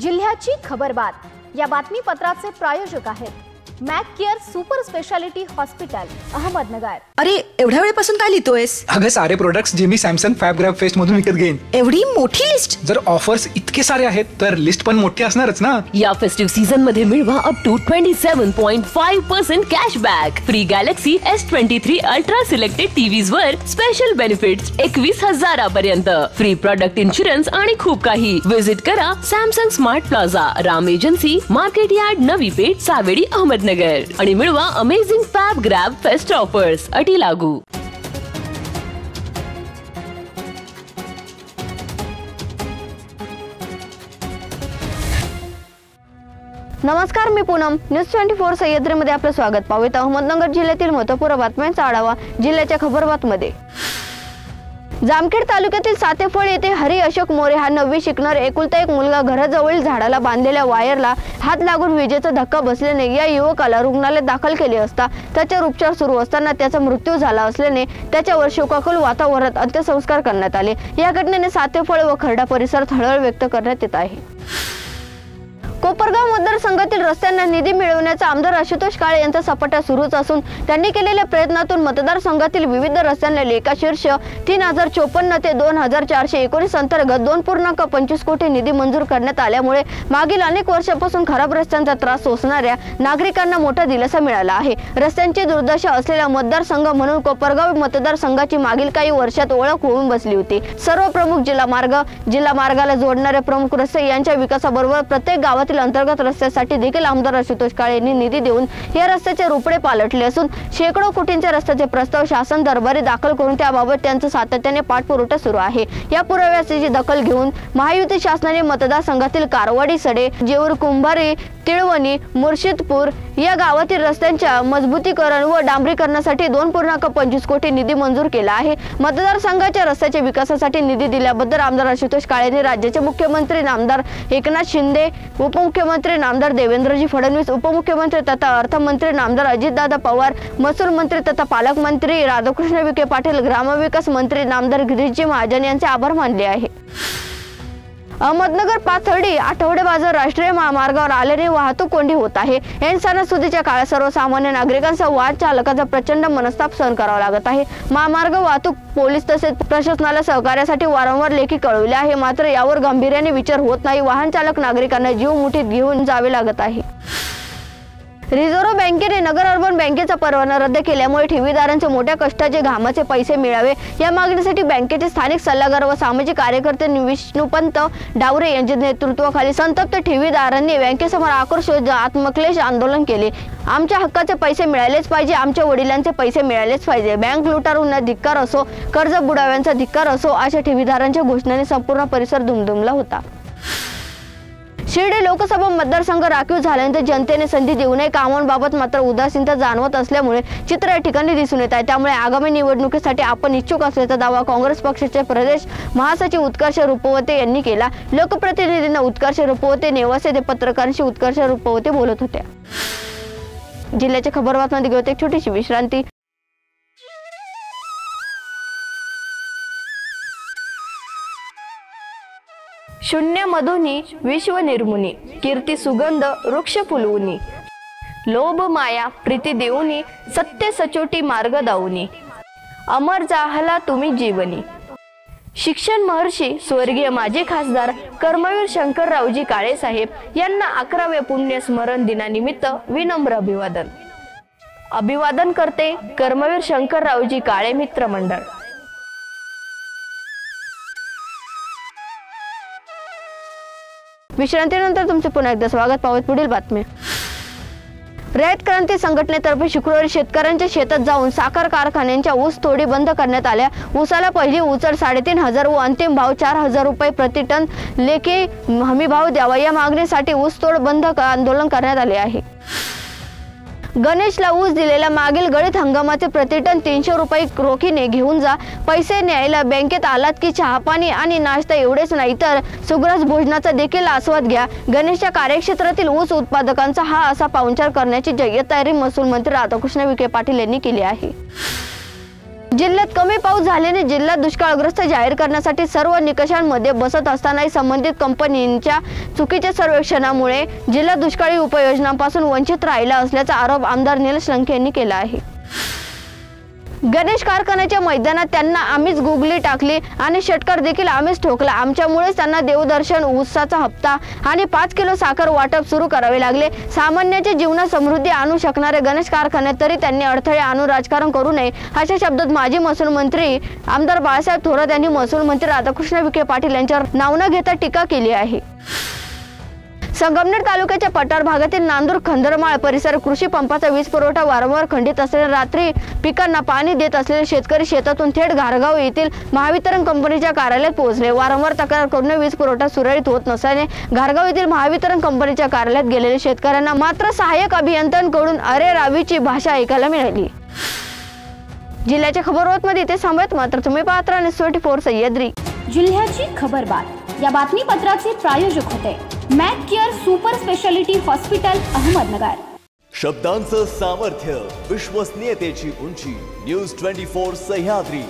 जिल्ह्याची खबरबात या बातमीपत्राचे प्रायोजक आहेत Mac care super speciality hospital Ahmednagar. अरे एवढ्या वेळेपासून काय लिहितोयस? अगं सारे प्रोडक्ट्स जे मी सॅमसंग फॅब ग्रॅब फेस्ट मधून विकत घेईन. एवढी मोठी लिस्ट जर ऑफर्स इतके सारे आहेत तर लिस्ट पण मोठी असणारच ना? या फेस्टिव्ह सीझनमध्ये मिळवा up to twenty seven point five percent cashback free Galaxy S twenty three ultra selected TVs वर स्पेशल बेनिफिट्स एकवीस हजारापर्यंत. फ्री प्रॉडक्ट इन्शुरन्स आणि खूप काही. विजिट करा Samsung smart plaza Ram agency market yard Navi Peth Savedi Ahmednagar. आणि मिळवा amazing fab grab fest offers अटी लागू. नमस्कार मी पूनम. न्यूज ट्वेंटी फोर सह्याद्रीमध्ये आपलं स्वागत. पाहूयात अहमदनगर जिल्ह्यातील महत्त्वपूर्ण बातम्यांचा आढावा जिल्ह्याच्या खबरबातमध्ये जामखेड तालुक्यातील सातेफळ येथे हरी अशोक मोरे हा नववी शिकणार एकुलता एक मुलगा घराजवळील झाडाला बांधलेल्या वायरला हात लागून विजेचा धक्का बसल्याने या युवकाला रुग्णालयात दाखल केले असता त्याच्यावर उपचार सुरू असताना त्याचा मृत्यू झाला असल्याने त्याच्यावर शोकाकुल वातावरणात अंत्यसंस्कार करण्यात आले. या घटनेने सातेफळ व खरडा परिसरात हळहळ व्यक्त करण्यात येत आहे. कोपरगाव मतदारसंघातील रस्त्यांना निधी मिळवण्याचा आमदार आशुतोष काळे यांचा सपाटा सुरूच असून त्यांनी केलेल्या प्रयत्नातून मतदारसंघातील विविध रस्त्यांना लेखाशीर्ष तीन हजार चोपन्न ते दोन हजार चारशे एकोणीस अंतर्गत दोन पूर्णांक पंचवीस कोटी निधी मंजूर करण्यात आल्यामुळे मागील अनेक वर्षापासून खराब रस्त्यांचा त्रास सोसणाऱ्या नागरिकांना मोठा दिलासा मिळाला आहे. रस्त्यांची दुर्दशा असलेला मतदारसंघ म्हणून कोपरगाव मतदारसंघाची मागील काही वर्षात ओळख होऊन बसली होती. सर्व प्रमुख जिल्हा मार्ग जिल्हा मार्गाला जोडणारे प्रमुख रस्ते यांच्या विकासाबरोबर प्रत्येक गावातील अंतर्गत रस्त्यासाठी देखील आमदार आशुतोष काळे यांनी निधी देऊन या रस्त्याचे रोपडे पालटले असून शेकडो कोटींच्या रस्त्याचे प्रस्ताव शासन दरबारी दाखल करून त्याबाबत त्यांचं सातत्याने पाठपुरवठा सुरू आहे. या पुराव्याची दखल घेऊन महायुती शासनाने मतदारसंघातील कारवाडी सडे जेऊर कुंभारी तिळवणी मुर्शिदपूर या गावातील रस्त्यांच्या मजबूतीकरण व डांबरीकरणासाठी दोन पूर्णांक पंचवीस कोटी निधी मंजूर केला आहे. मतदारसंघाच्या रस्त्याच्या विकासासाठी निधी दिल्याबद्दल आमदार आशुतोष काळेंनी राज्याचे मुख्यमंत्री नामदार एकनाथ शिंदे उपमुख्यमंत्री नामदार देवेंद्रजी फडणवीस उपमुख्यमंत्री तथा अर्थमंत्री नामदार अजितदादा पवार महसूल मंत्री तथा पालकमंत्री राधाकृष्ण विखे पाटील ग्रामविकास मंत्री नामदार गिरीशजी महाजन यांचे आभार मानले आहे. अहमदनगर पाथर्डी आठवडे बाजार राष्ट्रीय महामार्गावर आल्याने वाहतूक कोंडी होत आहे. एन सणासुदीच्या काळात सर्वसामान्य नागरिकांचा वाहन चालकाचा प्रचंड मनस्ताप सहन करावा लागत आहे. महामार्ग वाहतूक पोलीस तसेच प्रशासनाला सहकार्यासाठी वारंवार लेखी कळवले आहे. मात्र यावर गांभीर्याने विचार होत नाही. वाहन चालक नागरिकांना जीव मुठीत घेऊन जावे लागत आहे. रिझर्व्ह बँकेने नगर अर्बन बँकेचा परवाना रद्द केल्यामुळे ठेवीदारांचे मोठ्या कष्टाचे घामाचे पैसे मिळावे. या मागणीसाठी बँकेचे स्थानिक सल्लागार व सामाजिक कार्यकर्ते विष्णुपंत डावरे यांच्या नेतृत्वाखाली संतप्त ठेवीदारांनी बँकेसमोर आक्रोश आत्मक्लेश आंदोलन केले. आमच्या हक्काचे पैसे मिळालेच पाहिजे आमच्या वडिलांचे पैसे मिळालेच पाहिजे. बँक लुटारूंना धिक्कार असो कर्ज बुडाव्यांचा धिक्कार असो अशा ठेवीदारांच्या घोषणाने संपूर्ण परिसर दुमदुमला होता. शिर्डी लोकसभा मतदारसंघ राखीव झाल्यानंतर जनतेने संधी देऊ नये. कामांबाबत मात्र उदासीनता जाणवत असल्यामुळे चित्र या ठिकाणी दिसून येत आहे. त्यामुळे आगामी निवडणुकीसाठी आपण इच्छुक असल्याचा दावा काँग्रेस पक्षाचे प्रदेश महासचिव उत्कर्ष रुपवते यांनी केला. लोकप्रतिनिधींना उत्कर्ष रुपवते नेवासे ते पत्रकारांशी उत्कर्ष रुपवते बोलत होत्या. जिल्ह्याच्या खबरबातमध्ये घेऊन एक छोटीशी विश्रांती. शून्य मधुनी विश्व निर्मुनी कीर्ती सुगंध वृक्ष फुलवुनी. लोभ माया प्रीती देऊनी सत्य सचोटी मार्ग दाऊनी. अमर जाहला तुम्ही जीवनी. शिक्षण महर्षी स्वर्गीय माजी खासदार कर्मवीर शंकररावजी काळे साहेब यांना अकराव्या पुण्य स्मरण दिनानिमित्त विनम्र अभिवादन. अभिवादन करते कर्मवीर शंकररावजी काळे मित्र विश्रांतीनंतर तुमचे पुन्हा एकदा स्वागत. पावत पुढील बातमी. रयत क्रांती संघटनेतर्फे शुक्रवारी शेतकऱ्यांच्या शेतात जाऊन साखर कारखान्यांच्या ऊस तोडी बंद करण्यात आल्या. ऊसाला पहिली उचल साडेतीन हजार व अंतिम भाव चार हजार रुपये प्रति टन लेखी हमीभाव द्यावा या मागणीसाठी ऊस तोड बंद आंदोलन करण्यात आले आहे. गणेशला ऊस दिलेल्या मागील गळीत हंगामाचे प्रतिटन तीनशे रुपये रोखीने घेऊन जा. पैसे न्यायला बँकेत आलात की चहापाणी आणि नाश्ता एवढेच नाही तर सुग्रास भोजनाचा देखील आस्वाद घ्या. गणेशच्या कार्यक्षेत्रातील ऊस उत्पादकांचा हा असा पाहुणचार करण्याची जय्यत तयारी महसूल मंत्री राधाकृष्ण विखे पाटील यांनी केली आहे. जिल्ह्यात कमी पाऊस झाल्याने जिल्हा दुष्काळग्रस्त जाहीर करण्यासाठी सर्व निकषांमध्ये बसत असतानाही संबंधित कंपनींच्या चुकीच्या सर्वेक्षणामुळे जिल्हा दुष्काळी उपाययोजनांपासून वंचित राहिला असल्याचा आरोप आमदार निलेश लंके यांनी केला आहे. गणेश कारखान्याच्या मैदानात त्यांना आम्हीच गुगली टाकली आणि षटकार देखील आम्हीच ठोकला. आमच्यामुळेच त्यांना देवदर्शन उत्साहाचा हप्ता आणि पाच किलो साखर वाटप सुरू करावे लागले. सामान्याच्या जीवनात समृद्धी आणू शकणारे गणेश कारखान्यात तरी त्यांनी अडथळे आणून राजकारण करू नये अशा शब्दात माजी महसूल मंत्री आमदार बाळासाहेब थोरात यांनी महसूल मंत्री राधाकृष्ण विखे पाटील यांच्यावर नाव न घेता टीका केली आहे. संगमनेर तालुक्याच्या पठार भागातील नांदूर खंदरमाळ परिसर कृषी पंपाचा वीज पुरवठा वारंवार खंडित असलेल्या रात्री पिकांना पाणी देत असलेले शेतकरी शेतातून थेट घारगाव येथील महावितरण कंपनीच्या कार्यालयात पोहोचले. वारंवार तक्रार करून वीज पुरवठा सुरळीत होत नसल्याने घारगाव येथील महावितरण कंपनीच्या कार्यालयात गेलेल्या शेतकऱ्यांना मात्र सहाय्यक अभियंत्यांकडून अरे रावीची भाषा ऐकायला मिळाली. जिल्ह्याच्या खबरबातमध्ये इथे थांबत मात्र तुम्ही पाहत राहा ट्वेंटी फोर सह्याद्री. जिल्ह्याची खबरबात या बातमीपत्राचे प्रायोजक होते. Mac care super speciality hospital Ahmednagar. शब्दांचं सामर्थ्य विश्वसनीयतेची उंची न्यूज ट्वेंटी फोर सह्याद्री.